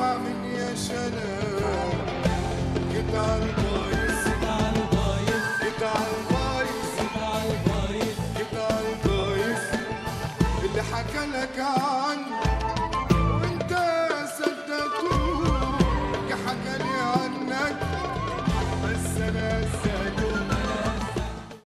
يسمع مني يا شلال جيت على البايظ جيت اللي حكى لك عنه وانت صدقته حكى لي عنك بس أنا